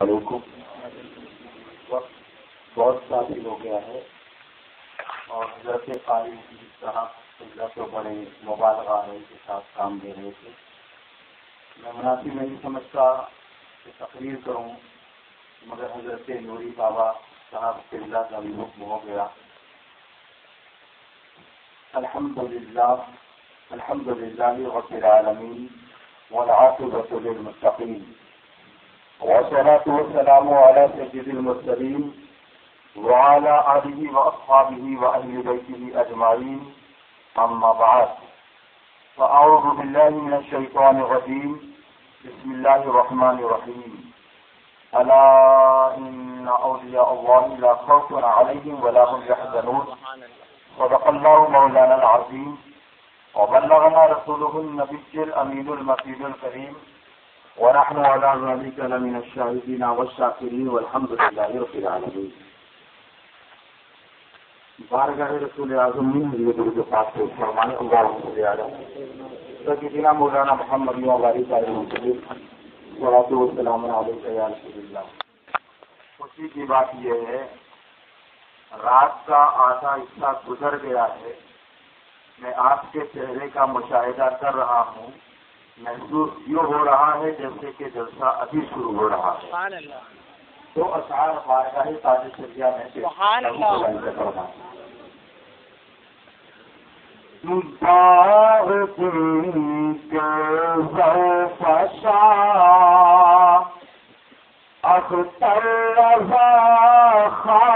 علیکم وقت بہت کافی ہو گیا ہے۔ اور حضرت قاری جس طرح حضرت بڑے مبالغہ ہے کے ساتھ کام دے رہے تھے۔ میں مناسب نہیں سمجھتا کہ تقریر کروں، مگر حضرت نوری بابا صاحب قلعہ کا بھی حکم ہو گیا۔ الحمد للہ الحمد للہ رب العالمین والعاقبة للمتقین۔ والصلاة والسلام على سيد المرسلين وعلى آله وأصحابه وأهل بيته أجمعين. أما بعد فأعوذ بالله من الشيطان الرجيم. بسم الله الرحمن الرحيم. ألا إن أولياء الله لا خوف عليهم ولا هم يحزنون. صدق الله مولانا العظيم. وبلغنا رسوله النبي الأمين المسيد الكريم. ونحن على ذلك لمن الشاهدين والشاكرين والحمد لله رب العالمين. بارگاہ رسول اعظم نے حضرت کے پاس سے فرمانے اللہ صلی علیہ سیدنا مولانا محمد وعلی علیہ وسلم صلاۃ والسلام علیہ یا رسول اللہ۔ خوشی کی بات یہ ہے، رات کا آدھا حصہ گزر گیا ہے، میں آپ کے چہرے کا مشاہدہ کر رہا ہوں۔ محسوس یوں ہو رہا ہے جیسے کہ جلسہ ابھی شروع ہو رہا ہے۔ تو اشعار بارگاہ تاج شریعہ میں اختر رضا خواہ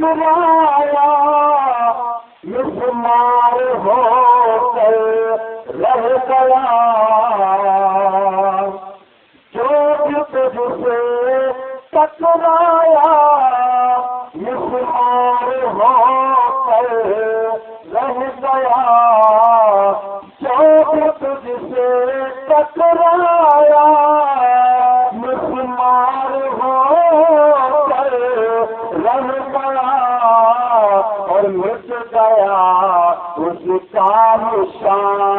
ٹکرایا مسمار ہو کر رہ گیا جو بھی تجھ سے کا نشان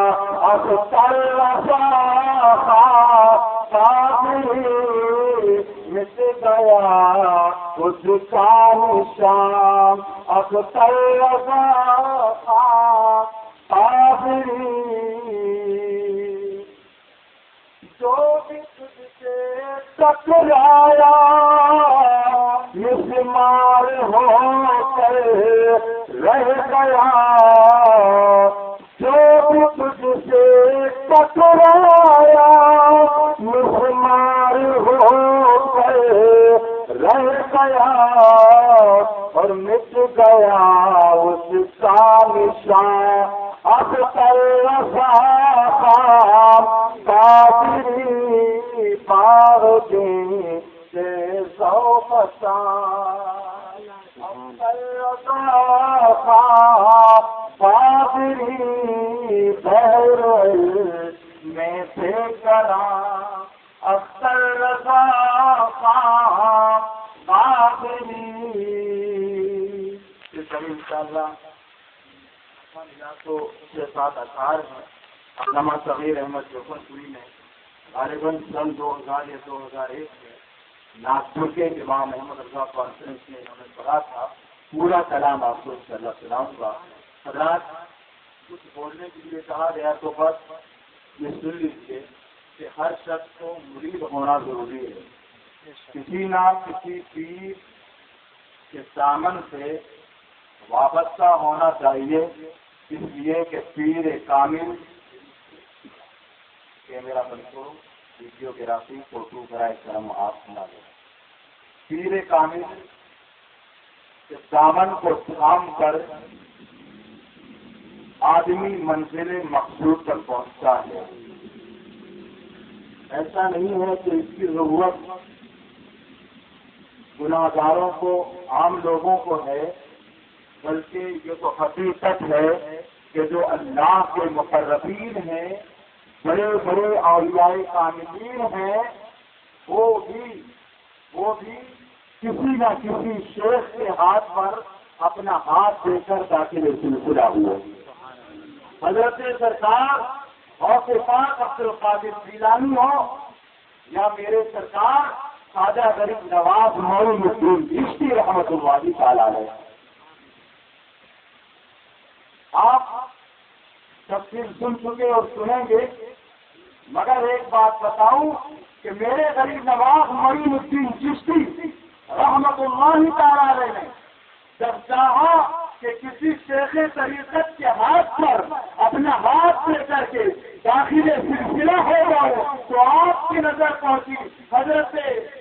اختر رضا پادری مٹ گیا اس کا نشان اختر رضا پادری جو میں سے کرا اختر رضا پادری ان شاء اللہ تو چھ سات اشعار ہیں علامہ صغیر احمد جوفر پوری نے غالباً سن دو ہزار یا دو ہزار ایک میں ناگپور کے امام محمد رضا کانفرنس میں انہوں نے پڑھا تھا، پورا کلام آپ کو صلی اللہ علیہ کا حضرات، کچھ بولنے کے لیے کہا گیا تو بس یہ سن لیجیے کہ ہر شخص کو مرید ہونا ضروری ہے۔ کسی نہ کسی پیر کے سامن سے وابستہ ہونا چاہیے۔ اس لیے کہ پیر کامل، کیمرہ بند کرو۔ ویڈیو گرافی فوٹو کرائے کرم آپ سنا دیں۔ پیر کامل کے دامن کو تھام کر آدمی منزل مقصود تک پہنچتا ہے۔ ایسا نہیں ہے کہ اس کی ضرورت گناہ گاروں کو، عام لوگوں کو ہے، بلکہ یہ تو حقیقت ہے کہ جو اللہ کے مقربین ہیں بڑے بڑے اولیاء کاملین ہیں، وہ بھی وہ بھی کسی نہ کسی شیخ کے ہاتھ پر اپنا ہاتھ دے کر داخل سلسلہ ہوا۔ حضرت سرکار اور پاک عبد القادر سیلانی ہو، یا میرے سرکار خواجہ غریب نواز مول مسلم رشتی رحمت اللہ تعالیٰ ہے آپ تفصیل سن چکے اور سنیں گے۔ مگر ایک بات بتاؤں کہ میرے غریب نواز مریم الدین چشتی رحمت اللہ تعالی نے جب چاہا کہ کسی شیخ طریقت کے ہاتھ پر اپنا ہاتھ لے کر کے داخل سلسلہ ہو رہا ہو تو آپ کی نظر پہنچی۔ حضرت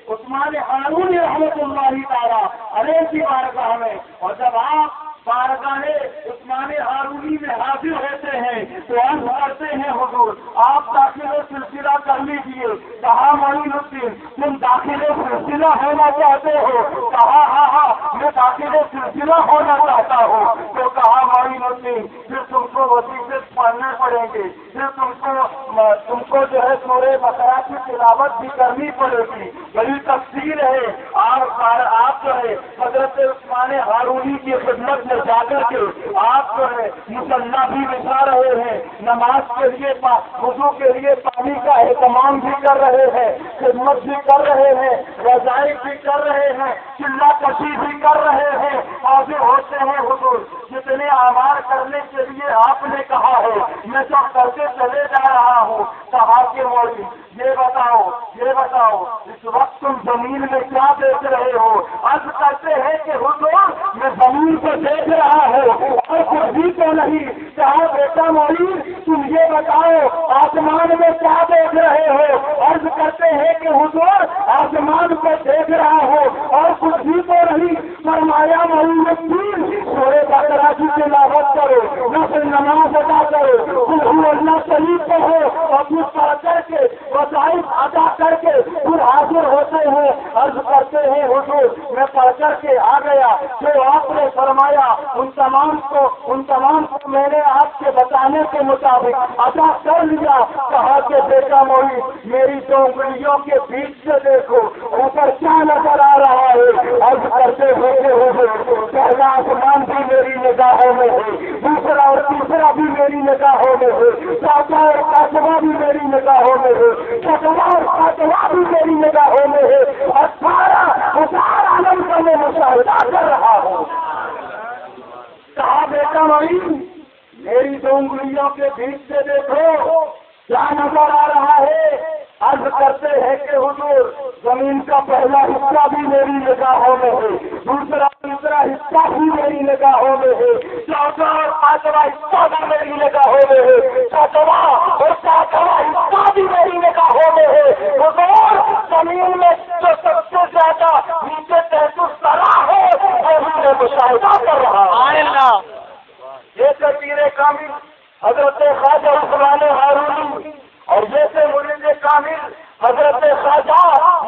عثمان ہارون رحمت اللہ تعالیٰ ارے کی بارگاہ میں۔ اور جب آپ بارگاہ عثمان ہارونی میں حاضر ہوتے ہیں تو عرض کرتے ہیں حضور آپ داخل سلسلہ کر لیجیے کہا معین الدین تم داخل سلسلہ ہونا چاہتے ہو کہا ہاں ہاں میں داخل سلسلہ ہونا چاہتا ہوں تو کہا معین الدین پھر تم کو وسیع پڑھنے پڑیں گے پھر تم کو تم کو جو ہے سورے مسئلہ کی تلاوت بھی کرنی پڑے گی۔ بڑی تفصیل ہے۔ آپ جو ہے، حضرت عثمان ہارونی کی خدمت میں جا کر کے آپ جو ہے مسلح بھی بچھا رہے ہیں۔ نماز کے لیے وضو کے لیے پانی کا اہتمام بھی کر رہے ہیں۔ خدمت بھی کر رہے ہیں۔ رضائی بھی کر رہے ہیں۔ چلا کشی بھی کر رہے ہیں۔ حاضر ہوتے ہیں حضور۔ جتنے آمار کرنے کے لیے آپ نے کہا ہے، میں سب کر کے چلے جا رہا ہوں۔ کہا کے موڑی یہ بتاؤ یہ بتاؤ، اس وقت تم زمین میں کیا دیکھ رہے ہو؟ عرض کرتے ہیں کہ حضور، میں زمین کو دیکھ رہا ہوں اور کچھ بھی تو نہیں۔ کہا، بیٹا مولی، تم یہ بتاؤ، آسمان میں کیا دیکھ رہے ہو؟ عرض کرتے ہیں کہ حضور، آسمان کو دیکھ رہا ہو اور کچھ بھی تو نہیں۔ فرمایا مولی سورے کا کراچی سے لاگت کرو نہ نماز ادا کرو اللہ شریف کو ہو اور کچھ پڑھ کر کے ادا کر کے پھر حاضر ہوتے ہیں عرض کرتے ہیں حضور میں پڑھ کر کے آ گیا جو آپ نے فرمایا ان تمام کو ان تمام کو میں نے آپ کے بتانے کے مطابق ادا کر لیا کہا کہ بیٹا موئی میری دو انگلیوں کے بیچ سے دیکھو، اوپر کیا نظر آ رہا ہے؟ عرض کرتے ہوتے ہوئے پہلا آسمان بھی میری نگاہوں میں ہے، دوسرا اور تیسرا بھی میری نگاہوں میں ہے، چوتھا اور پانچواں بھی میری نگاہوں میں ہے چکوا اور پانچواں بھی میری نگاہوں میں ہے، اور سارا ہزار عالم کا میں مشاہدہ کر رہا ہوں۔ کہا، بیٹا بھائی میری دو انگلیوں کے بیچ سے دیکھو، کیا نظر آ رہا ہے؟ عرض کرتے ہیں کہ حضور زمین کا پہلا حصہ بھی میری نگاہوں میں ہے دوسرا تیسرا حصہ بھی میری نگاہوں میں ہے چوتھا اور پانچواں حصہ بھی میری نگاہوں میں ہے چوتھواں اور پانچواں حصہ بھی میری نگاہوں میں ہے۔ حضور زمین میں جو سب سے زیادہ نیچے تحت سرا ہے وہ مشاہدہ کر رہا یہ تصویریں کامل حضرت خواجہ عثمان ہارونی اور جیسے مرید کامل حضرت خواجہ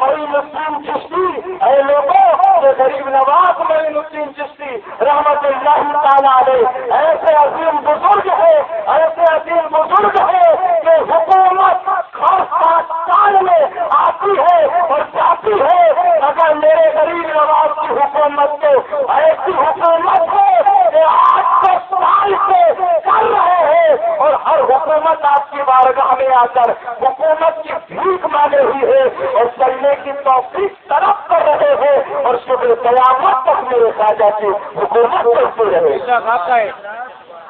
مئی مسلم چشتی اے لوگوں جو غریب نواز مئی مسلم چشتی رحمت اللہ تعالیٰ علیہ۔ ایسے عظیم بزرگ ہے ایسے عظیم بزرگ ہے کہ حکومت خاص خاص سال میں آتی ہے اور جاتی ہے۔ اگر میرے غریب نواز کی حکومت کو ایسی حکومت ہے کہ آج دس سال سے کر رہے ہیں اور ہر حکومت آپ کی بارگاہ میں آ کر حکومت کی بھیک مانگے ہوئی ہے اور چلنے کی توفیق طرف کر رہے ہیں اور شکر قیامت تک میرے خواجہ کی حکومت کرتے رہے۔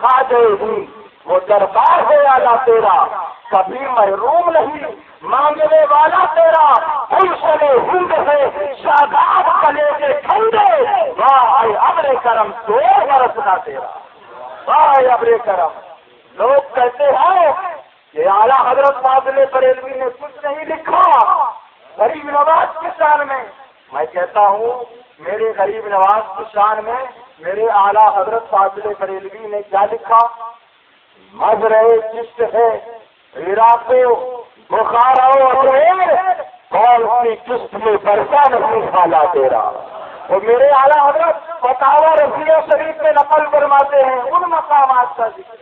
خواجے ہی وہ دربار ہے آلہ تیرا۔ کبھی محروم نہیں مانگنے والا تیرا۔ پلسلے ہند ہے شاداب کلے کے ٹھنڈے واہ ابر کرم دو برسنا تیرا۔ واہ ابر کرم۔ لوگ کہتے ہیں کہ اعلیٰ حضرت فاضل بریلوی نے کچھ نہیں لکھا۔ غریب نواز کی شان میں۔ میں کہتا ہوں میرے غریب نواز کی شان میں میرے اعلیٰ حضرت فاضل بریلوی نے کیا لکھا؟ مز رہے چشت ہے بخار کون سی قسط میں برسا نہیں کھالا تیرا؟ وہ میرے اعلیٰ حضرت بتاوا رفیع شریف میں نقل فرماتے ہیں، ان مقامات کا ذکر،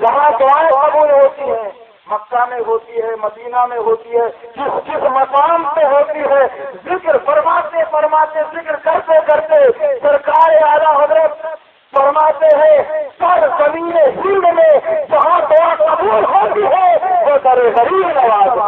جہاں دعائیں قبول ہوتی ہیں۔ مکہ میں ہوتی ہے مدینہ میں ہوتی ہے جس جس مقام پہ ہوتی ہے ذکر فرماتے فرماتے ذکر کرتے کرتے سرکار اعلیٰ حضرت فرماتے ہیں سر زمین ہند میں جہاں دعا قبول ہوتی ہے وہ در غریب نواز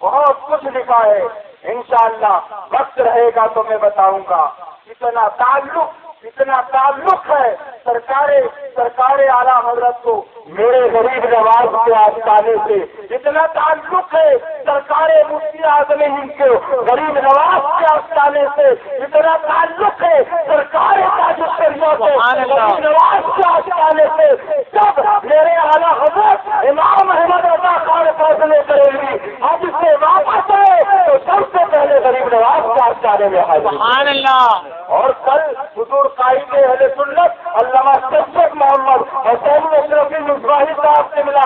بہت کچھ لکھا ہے انشاءاللہ وقت رہے گا تو میں بتاؤں گا۔ اتنا تعلق اتنا تعلق ہے سرکار سرکار اعلیٰ حضرت کو میرے غریب نواز کے آستانے سے اتنا تعلق ہے سرکار مفتی اعظم ہند کے غریب نواز کے آستانے سے اتنا تعلق ہے سرکار کو غریب نواز کے آستانے سے جب میرے اعلیٰ حضرت امام احمد رضا خان فیصلے کرے گی اب اس سے واپس آئے تو سب سے پہلے غریب نواز کے آستانے میں حاضر اور کل حضور قائد اہل سنت علامہ سید محمد حسین اشرف مصباحی صاحب سے ملا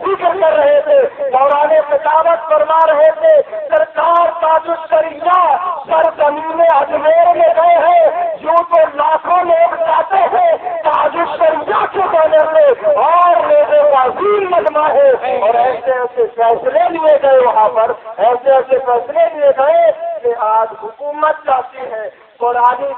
ذکر کر رہے تھے دوران کتابت فرما رہے تھے سرکار تاج الشریعہ سر زمین اجمیر میں گئے ہیں جو تو لاکھوں لوگ جاتے ہیں تاج الشریعہ کے بنے سے اور میرے عظیم مجمع ہے اور ایسے فیصلے لیے گئے وہاں پر، ایسے ایسے فیصلے لیے گئے کہ آج حکومت چاہتی ہے، قرآنی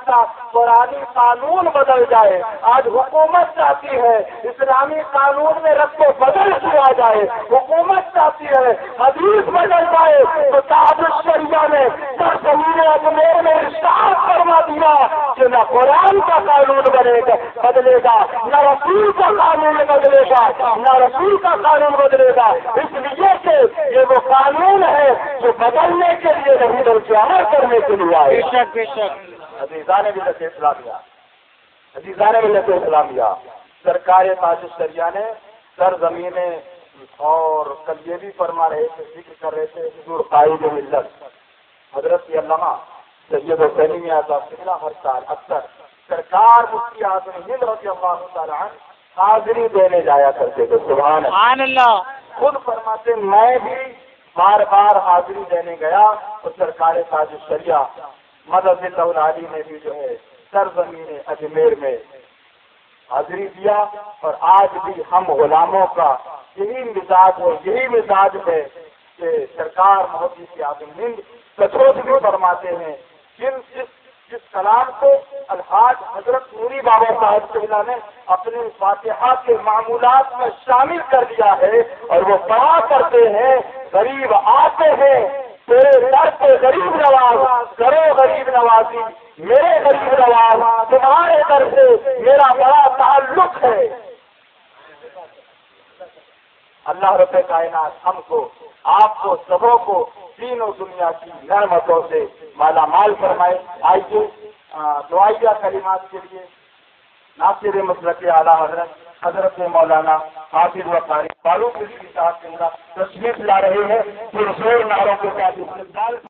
قرآنی قانون بدل جائے۔ آج حکومت چاہتی ہے، اسلامی قانون میں رقم بدل کیا جائے۔ حکومت چاہتی ہے، حدیث بدل جائے۔ تو تاج الشریعہ نے زمین اجمیر میں کروا دیا کہ نہ قرآن کا قانون بنے گا بدلے گا نہ رسول کا قانون بدلے گا نہ رسول کا قانون بدلے گا۔ اس لیے کہ یہ وہ قانون ہے جو بدلنے کے لیے نہیں بلکہ عمل کرنے کے لیے آئے۔ بے شک عزیزان ملت اسلامیہ عزیزان ملت اسلامیہ سرکار تاج الشریعہ نے سر زمین اور کل یہ بھی فرما رہے تھے ذکر کر رہے تھے حضور قائد ملت حضرت علامہ سید حسینی میں آتا سملا ہر سال اکثر سرکار مفتی اعظم ہند رضی اللہ تعالیٰ حاضری دینے جایا کرتے تھے سبحان اللہ۔ خود فرماتے میں بھی بار بار حاضری دینے گیا تو سرکار تاج الشریعہ مدد علی نے بھی جو ہے سرزمین اجمیر میں حاضری دیا اور آج بھی ہم غلاموں کا یہی مزاج ہے یہی مزاج ہے کہ سرکار محبت کی عظم ہند کچوت بھی فرماتے ہیں۔ جن جس جس کلام کو الحاظ حضرت نوری بابا صاحب سہلا نے اپنے فاتحہ کے معمولات میں شامل کر دیا ہے اور وہ پڑھا کرتے ہیں، غریب آتے ہیں، تیرے در پہ غریب نواز، کرو غریب نوازی، میرے غریب نواز، تمہارے در سے میرا بڑا تعلق ہے۔ اللہ رب کائنات ہم کو، آپ کو، سبوں کو تینوں دنیا کی نرمتوں سے مالا مال فرمائے۔ آئیے دعائیا کلمات کے لیے۔ ناصر مسلک اعلیٰ حضرت حضرت مولانا حافظ و قاری فاروق کے ساتھ تصویر لا رہے ہیں۔ پھر زور ناروں کے ساتھ